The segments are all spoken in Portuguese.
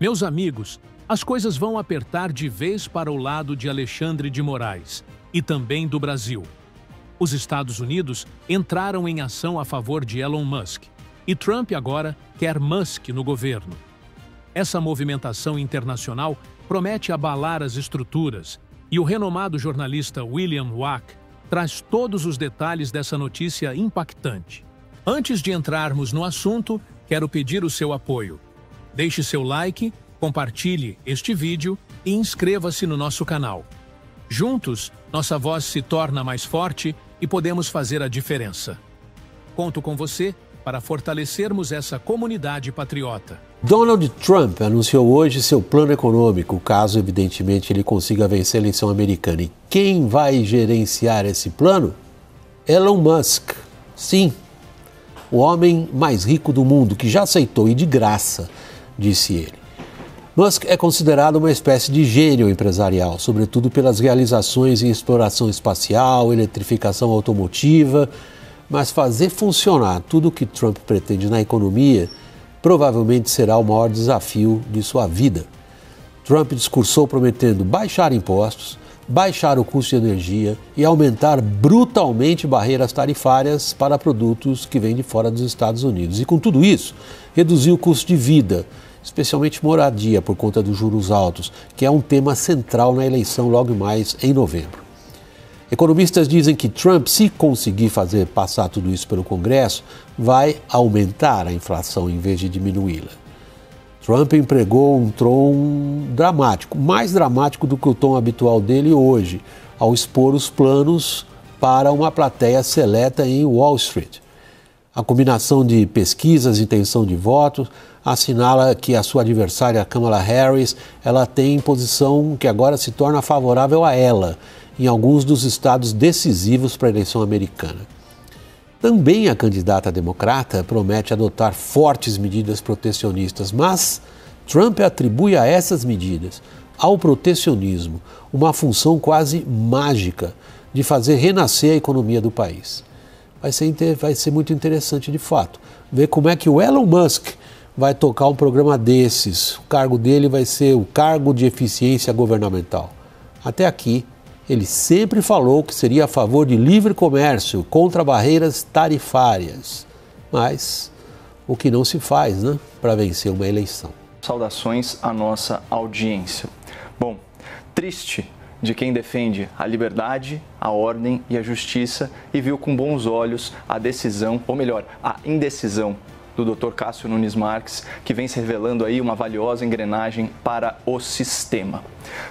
Meus amigos, as coisas vão apertar de vez para o lado de Alexandre de Moraes e também do Brasil. Os Estados Unidos entraram em ação a favor de Elon Musk e Trump agora quer Musk no governo. Essa movimentação internacional promete abalar as estruturas e o renomado jornalista William Wack traz todos os detalhes dessa notícia impactante. Antes de entrarmos no assunto, quero pedir o seu apoio. Deixe seu like, compartilhe este vídeo e inscreva-se no nosso canal. Juntos, nossa voz se torna mais forte e podemos fazer a diferença. Conto com você para fortalecermos essa comunidade patriota. Donald Trump anunciou hoje seu plano econômico, caso evidentemente ele consiga vencer a eleição americana. E quem vai gerenciar esse plano? Elon Musk. Sim, o homem mais rico do mundo, que já aceitou e de graça disse ele. Musk é considerado uma espécie de gênio empresarial, sobretudo pelas realizações em exploração espacial, eletrificação automotiva, mas fazer funcionar tudo o que Trump pretende na economia provavelmente será o maior desafio de sua vida. Trump discursou prometendo baixar impostos, baixar o custo de energia e aumentar brutalmente barreiras tarifárias para produtos que vêm de fora dos Estados Unidos. E com tudo isso, reduzir o custo de vida especialmente moradia por conta dos juros altos, que é um tema central na eleição logo mais em novembro. Economistas dizem que Trump, se conseguir fazer passar tudo isso pelo Congresso, vai aumentar a inflação em vez de diminuí-la. Trump empregou um tom dramático, mais dramático do que o tom habitual dele hoje, ao expor os planos para uma plateia seleta em Wall Street. A combinação de pesquisas e intenção de votos assinala que a sua adversária, Kamala Harris, ela tem posição que agora se torna favorável a ela em alguns dos estados decisivos para a eleição americana. Também a candidata democrata promete adotar fortes medidas protecionistas, mas Trump atribui a essas medidas, ao protecionismo, uma função quase mágica de fazer renascer a economia do país. Vai ser, vai ser muito interessante de fato ver como é que o Elon Musk vai tocar um programa desses. O cargo dele vai ser o cargo de eficiência governamental. Até aqui, ele sempre falou que seria a favor de livre comércio contra barreiras tarifárias. Mas o que não se faz, né, para vencer uma eleição. Saudações à nossa audiência. Bom, triste de quem defende a liberdade, a ordem e a justiça e viu com bons olhos a decisão, ou melhor, a indecisão do Dr. Cássio Nunes Marques, que vem se revelando aí uma valiosa engrenagem para o sistema.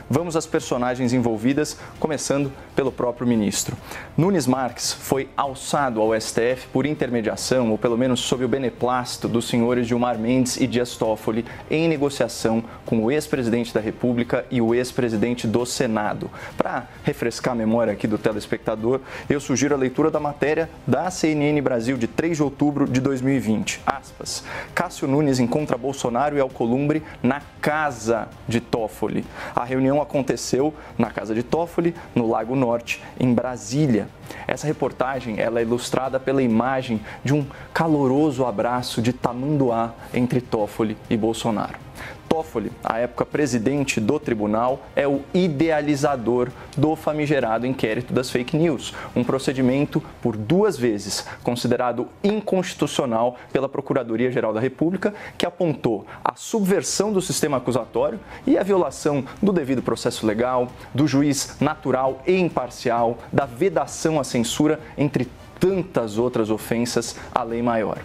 Vamos às personagens envolvidas, começando pelo próprio ministro. Nunes Marques foi alçado ao STF por intermediação, ou pelo menos sob o beneplácito dos senhores Gilmar Mendes e Dias Toffoli, em negociação com o ex-presidente da República e o ex-presidente do Senado. Para refrescar a memória aqui do telespectador, eu sugiro a leitura da matéria da CNN Brasil de 3 de outubro de 2020. Aspas. Cássio Nunes encontra Bolsonaro e Alcolumbre na casa de Toffoli. A reunião aconteceu na casa de Toffoli, no Lago Norte, em Brasília. Essa reportagem ela é ilustrada pela imagem de um caloroso abraço de tamanduá entre Toffoli e Bolsonaro. Toffoli, à época presidente do tribunal, é o idealizador do famigerado inquérito das fake news, um procedimento por duas vezes considerado inconstitucional pela Procuradoria-Geral da República, que apontou a subversão do sistema acusatório e a violação do devido processo legal, do juiz natural e imparcial, da vedação à censura, entre tantas outras ofensas à lei maior.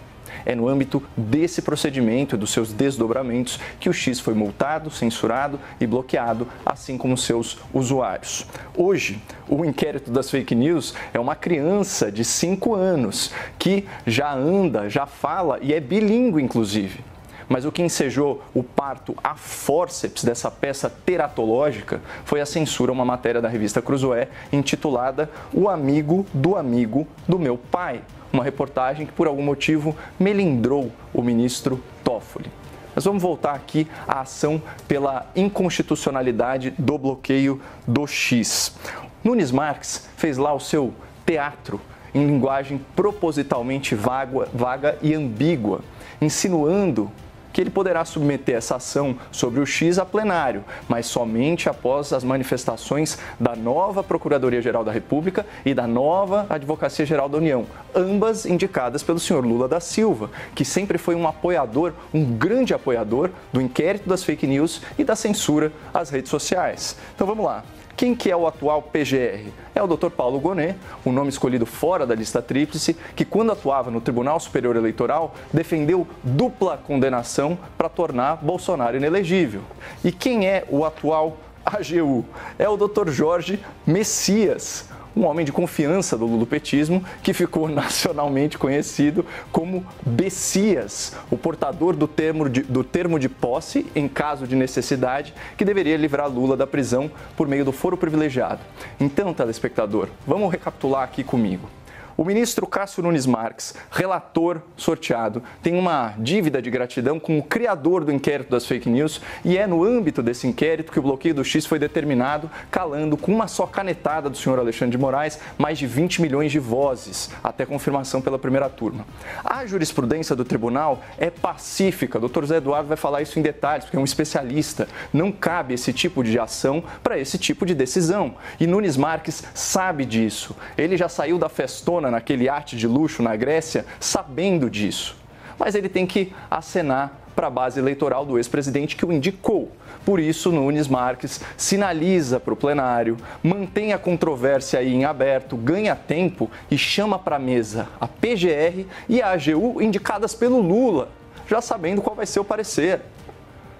É no âmbito desse procedimento e dos seus desdobramentos que o X foi multado, censurado e bloqueado, assim como seus usuários. Hoje, o inquérito das fake news é uma criança de 5 anos que já anda, já fala e é bilíngue, inclusive. Mas o que ensejou o parto a fórceps dessa peça teratológica foi a censura a uma matéria da revista Cruzoé intitulada O Amigo do Amigo do Meu Pai, uma reportagem que por algum motivo melindrou o ministro Toffoli. Mas vamos voltar aqui à ação pela inconstitucionalidade do bloqueio do X. Nunes Marques fez lá o seu teatro em linguagem propositalmente vaga, vaga e ambígua, insinuando que ele poderá submeter essa ação sobre o X a plenário, mas somente após as manifestações da nova Procuradoria-Geral da República e da nova Advocacia Geral da União, ambas indicadas pelo senhor Lula da Silva, que sempre foi um apoiador, um grande apoiador do inquérito das fake news e da censura às redes sociais. Então vamos lá. Quem que é o atual PGR? É o Dr. Paulo Gonet, um nome escolhido fora da lista tríplice, que quando atuava no Tribunal Superior Eleitoral, defendeu dupla condenação para tornar Bolsonaro inelegível. E quem é o atual AGU? É o Dr. Jorge Messias, um homem de confiança do lulopetismo que ficou nacionalmente conhecido como Bessias, o portador do termo, de, do termo de posse em caso de necessidade, que deveria livrar Lula da prisão por meio do foro privilegiado. Então, telespectador, vamos recapitular aqui comigo. O ministro Cássio Nunes Marques, relator sorteado, tem uma dívida de gratidão com o criador do inquérito das fake news e é no âmbito desse inquérito que o bloqueio do X foi determinado, calando com uma só canetada do senhor Alexandre de Moraes mais de 20 milhões de vozes, até confirmação pela primeira turma. A jurisprudência do tribunal é pacífica, o doutor Zé Eduardo vai falar isso em detalhes, porque é um especialista. Não cabe esse tipo de ação para esse tipo de decisão. E Nunes Marques sabe disso. Ele já saiu da festona naquele arte de luxo na Grécia, sabendo disso. Mas ele tem que acenar para a base eleitoral do ex-presidente que o indicou. Por isso, Nunes Marques sinaliza para o plenário, mantém a controvérsia aí em aberto, ganha tempo e chama para a mesa a PGR e a AGU indicadas pelo Lula, já sabendo qual vai ser o parecer.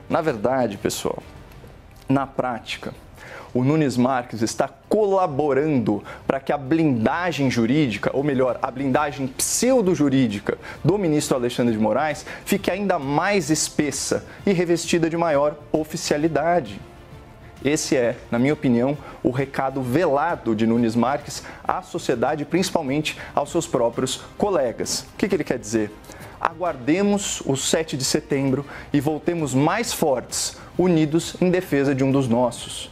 Na verdade, pessoal, na prática, o Nunes Marques está colaborando para que a blindagem jurídica, ou melhor, a blindagem pseudo-jurídica do ministro Alexandre de Moraes fique ainda mais espessa e revestida de maior oficialidade. Esse é, na minha opinião, o recado velado de Nunes Marques à sociedade, principalmente aos seus próprios colegas. O que, que ele quer dizer? Aguardemos o 7 de setembro e voltemos mais fortes, unidos em defesa de um dos nossos.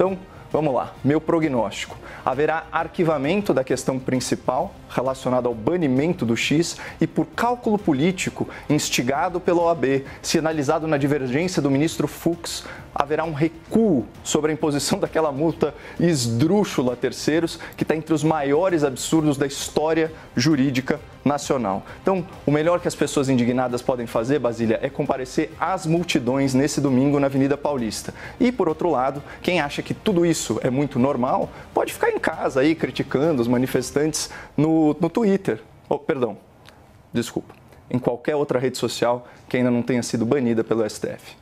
Então, vamos lá. Meu prognóstico: haverá arquivamento da questão principal relacionada ao banimento do X e por cálculo político instigado pela OAB, sinalizado na divergência do ministro Fux, haverá um recuo sobre a imposição daquela multa esdrúxula a terceiros, que está entre os maiores absurdos da história jurídica nacional. Então, o melhor que as pessoas indignadas podem fazer, Basília, é comparecer às multidões nesse domingo na Avenida Paulista. E, por outro lado, quem acha que tudo isso é muito normal, pode ficar em casa aí criticando os manifestantes no, no Twitter. Oh, perdão, desculpa. Em qualquer outra rede social que ainda não tenha sido banida pelo STF.